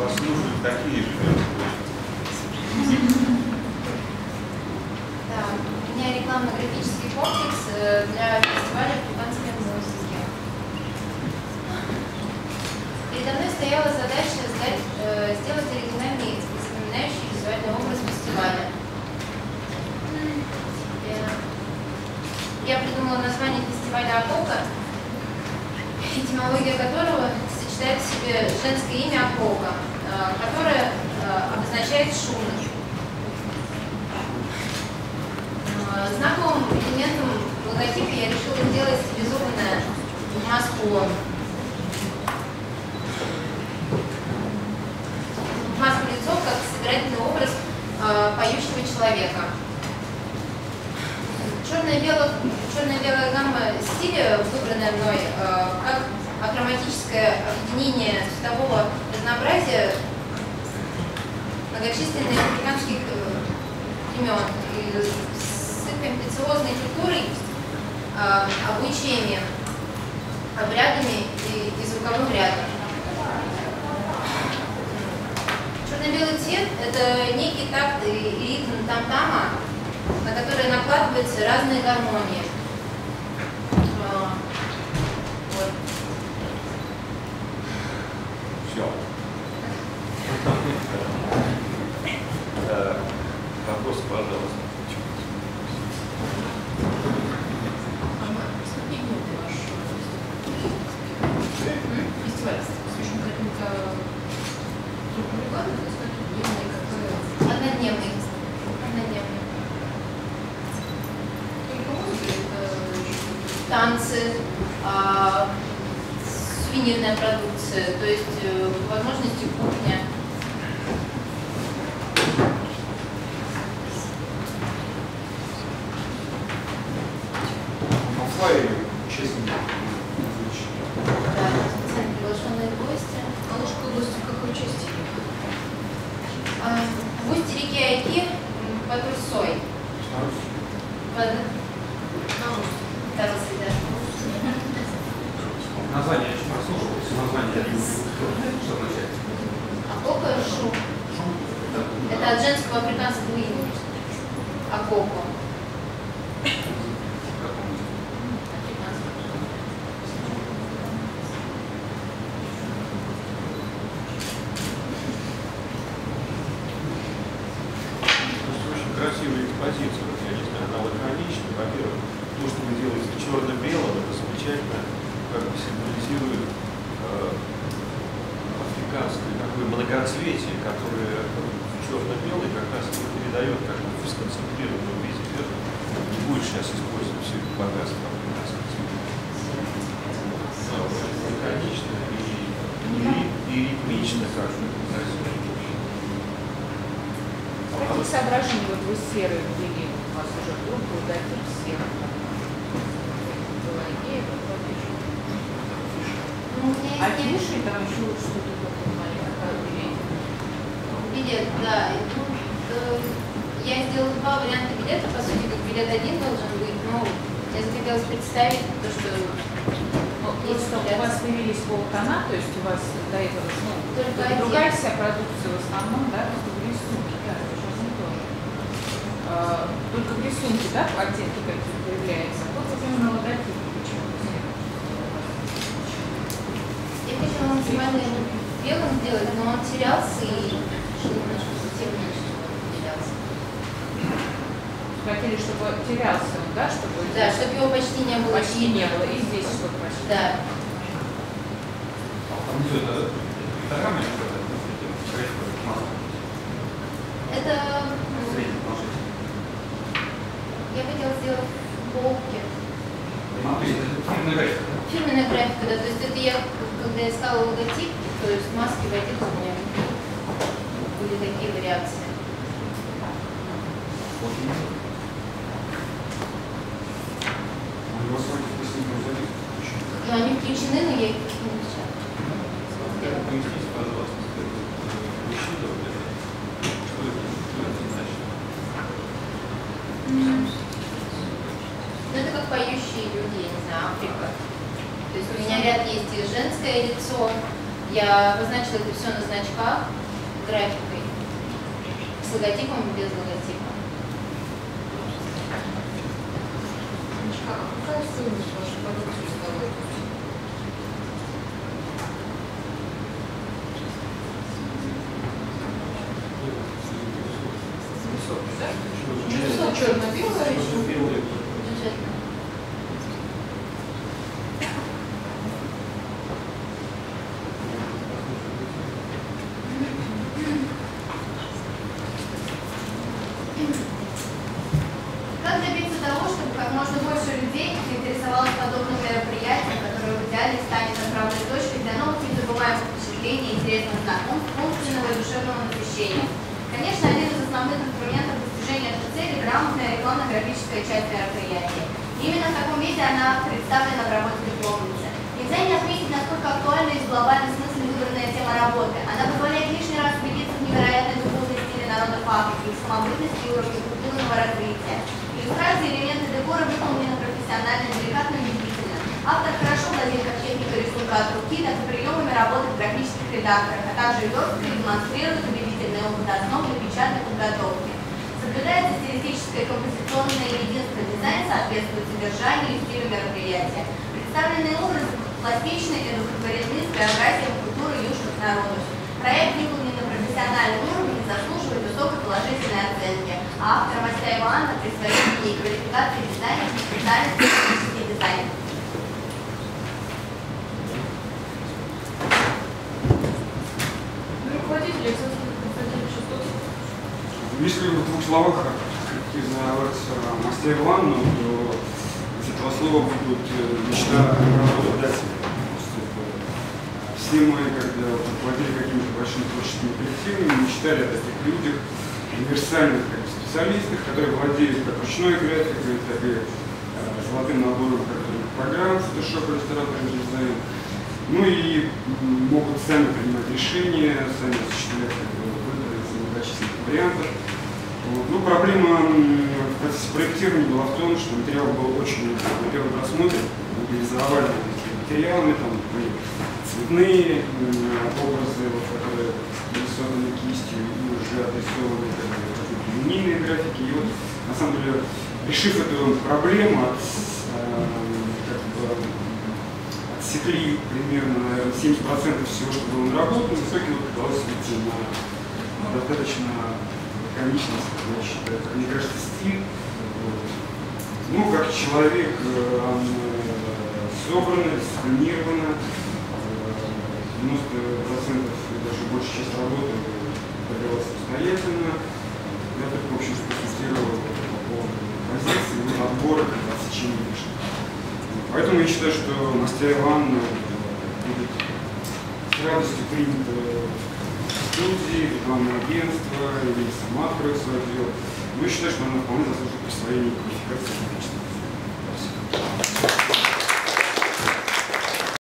вас слушают такие же Да, у меня рекламно-графический комплекс э, для фестиваля африканской музыки. Передо мной стояла задача сдать, э, сделать оригинальный запоминающий визуальный образ фестиваля. Я придумала название фестиваля Акока, этимология которого сочетает в себе женское имя Акока, которое э, обозначает шумный. Э, Знаковым элементом логотипа я решила сделать стилизованную маску маску лицо как собирательный образ э, поющего человека. Черная-белая черно гамма стиля, выбранная мной э, как акроматическое объединение цветового разнообразия многочисленных африканских э, племен и с их культурой, э, обучением, обрядами и, и звуковым рядом. Черно-белый цвет – это некий такт и ритм там-тама, на которые накладываются разные гармонии. А, вот. Все. Вопрос, пожалуйста. Фестиваль посвящен каким-то регулярным, то есть какие-то дневные, Однодневный. Однодневный. Только музыка это Танцы, а, сувенирная продукция, то есть э, возможности кухня. На флайере участники Да, специально приглашенные гости. Малышка области в какой части? А, в устье реки Айки м, под Русой. Под... Кажется, да. Название я очень прослушал, название я не что означает? Акока шу. Это от женского африканского имени. Акоко. Африканского. Очень красивая экспозиция. Вот я не знаю, она лаконична. Во-первых, то, что вы делаете черно-белым, это замечательно как бы символизирует э, африканское такое многоцветие, которое черно-белый как раз и передает как бы в сконцентрированном виде. Это не будет сейчас использовать все это богатство лаконично и, и, и ритмично как-то красиво. С каких соображений вот вы серые ввели? У вас уже группа, логотип серый. Была идея, еще. Ну, не- Афиши, там еще что-то такое. Билет, да. И, ну, э, я сделала два варианта билета, по сути, как билет один должен быть, но мне захотелось представить то, что Ну, Есть Просто у вас появились полтона, то есть у вас до этого, ну, Только один. другая вся продукция в основном, да, просто в рисунке, да, это же одно и то же. А, Только в рисунке, да, оттенки какие появляются. Вот именно логотип я хотела максимально белым сделать, но он терялся и Хотели, чтобы терялся он, да, чтобы... Да, чтобы его почти не было почти не было, и здесь чтобы почти. Да. Там внизу это положение. я хотела сделать. А, это фирменная графика, да? Фирменная графика, да, то есть это я, когда искала логотип, то есть маски в одежде у меня были такие вариации. Вот именно. У вас вроде последний залез включен. Но они включены, но я их не пожалуйста, значит? Ну, это как поющие люди, я не знаю, Африка. То есть у меня ряд есть и женское лицо, Я обозначила это все на значках графикой. С логотипом и без логотипа. Как, какая стоимость вашей продукции составляет? Число незабываемых впечатлений, интересных знакомств, умственного и душевного насыщения? Конечно, один из основных инструментов достижения этой цели – грамотная рекламно-графическая часть мероприятия. Именно в таком виде она представлена в работе дипломницы. Нельзя не отметить, насколько актуальна и в глобальном смысле выбранная тема работы. Она позволяет лишний раз убедиться в невероятной духовной стиле народов Африки, их самобытности и уровне культурного развития. Иллюстрации элементы декора выполнены профессионально, деликатно и убедительно. Автор хорошо владеет как техникой рисунка от руки, так и приемами работы редакторах, а также и демонстрирует убедительный опыт основ для печатной подготовки. Соблюдается стилистическое композиционное единство дизайн соответствует содержанию и стилю мероприятия. Представленные образы пластичны и духотворены с биографией культуры южных народов. Проект выполнен на профессиональном уровне и заслуживает высокой положительной оценки. А автор Мастяева Анна присвоит ей квалификации дизайнера и специальности графический дизайн. Двух словах характеризовать Мастер Ивановну, то из этого слова будут э, мечта работодателя. Все мы, когда руководили какими-то большими творческими коллективами, мечтали о таких людях, универсальных как специалистах, которые владеют как ручной графикой, так и э, золотым набором компьютерных программ, Photoshop, Illustrator, дизайн. Ну и могут сами принимать решения, сами осуществлять как бы, выбор из многочисленных вариантов. Ну, проблема в процессе проектирования была в том, что материал был очень на первый просмотр, мобилизовали эти материалами, там были цветные образы, вот, которые нарисованы кистью и уже отрисованы какие-то линейные графики. И вот, на самом деле, решив эту проблему, э, как бы, отсекли примерно, наверное, 70% всего, что было наработано, в итоге вот удалось выйти на достаточно комичность, считаю, как мне кажется, стиль. Вот. Ну, как человек, э, он э, собрано, дисциплинировано, э, 90% и даже большая часть работы добивалась самостоятельно. Я только, в общем, консультировал по поводу позиции, ну, отбора, отсечения лишних. Поэтому я считаю, что Настя Ивановна будет с радостью принята в рекламное агентство или сама откроет свое дело. Но я считаю, что она вполне заслуживает присвоения квалификации.